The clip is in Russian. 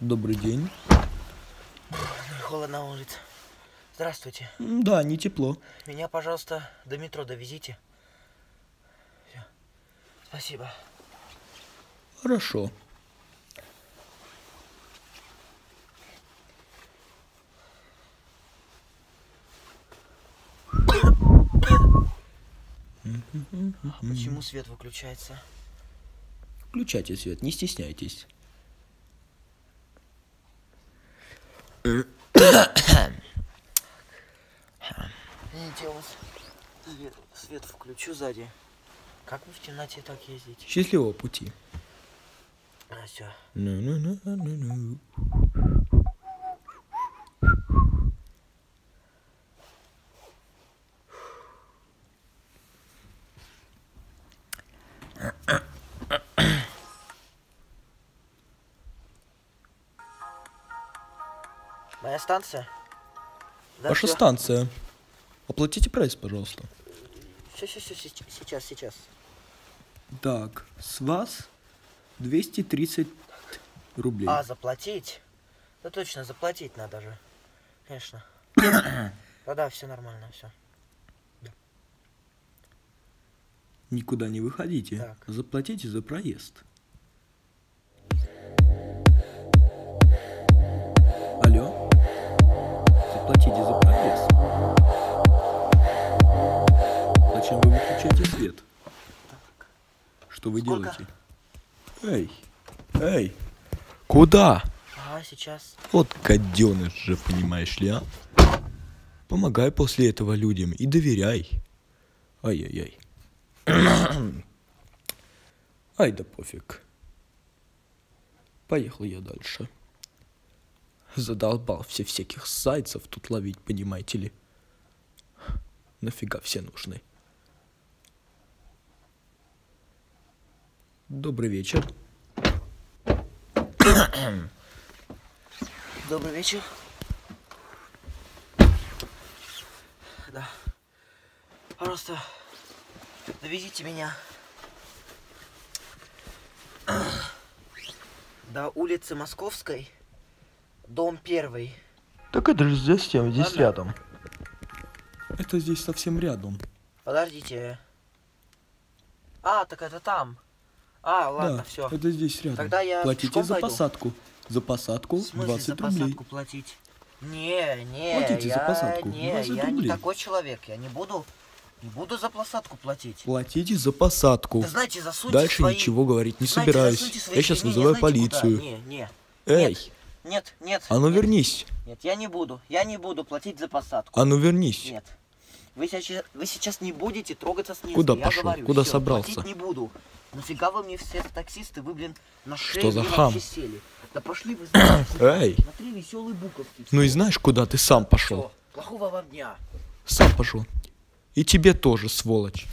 Добрый день. Холодно на улице. Здравствуйте. Да, не тепло. Меня, пожалуйста, до метро довезите. Всё. Спасибо. Хорошо. А почему свет выключается? Включайте свет, не стесняйтесь. Извините, я у вас свет, свет включу сзади. Как вы в темноте так ездите? Счастливого пути. А, все. Ну-ну-ну-ну-ну. Моя станция? Да, Ваша всё. станция. Оплатите прайс, пожалуйста. Всё, всё, сейчас, сейчас, сейчас. Так, с вас 230 рублей. А, заплатить? Да точно, заплатить надо же. Конечно. Да-да, все нормально, все. Никуда не выходите. Так. Заплатите за проезд. Алло? Заплатите за проезд. Зачем вы выключаете свет? Что вы Сколько? делаете? Эй, эй, куда? Ага, сейчас. Вот гаденыш же, понимаешь ли, а? Помогай после этого людям и доверяй. Ай-яй-яй. Ай да пофиг. Поехал я дальше. Задолбал все всяких зайцев тут ловить, понимаете ли. Нафига все нужны. Добрый вечер. Добрый вечер. Да. Пожалуйста, довезите меня до улицы Московской, дом первый. Так это же здесь, здесь Ладно. рядом. Это здесь совсем рядом. Подождите. А, так это там. А, ладно, да, все. это здесь рядом. Тогда я Платите за пойду. посадку. За посадку В смысле 20 за рублей. посадку платить? Не, не, Платите я, за посадку, не, 20 я не рублей. такой человек, я не буду, не буду за посадку платить. Платите за посадку. Да знаете, Дальше свои... ничего говорить не знаете, собираюсь. Я сейчас вызываю знаете, куда? полицию. Не, не, Эй, нет, нет. а ну нет, вернись. Нет, я не буду, я не буду платить за посадку. А ну вернись. Нет. Вы сейчас, вы сейчас не будете трогаться с места. Куда я пошел? Говорю, Куда всё, собрался? Платить не буду. Нафига вы мне все таксисты, вы, блин, на шею Что за хам? сели. Да пошли вы знаете, Эй. Смотри, веселый буковский. Ну и знаешь, куда ты сам пошел? Всё, Плохого вам дня. Сам пошел. И тебе тоже, сволочь.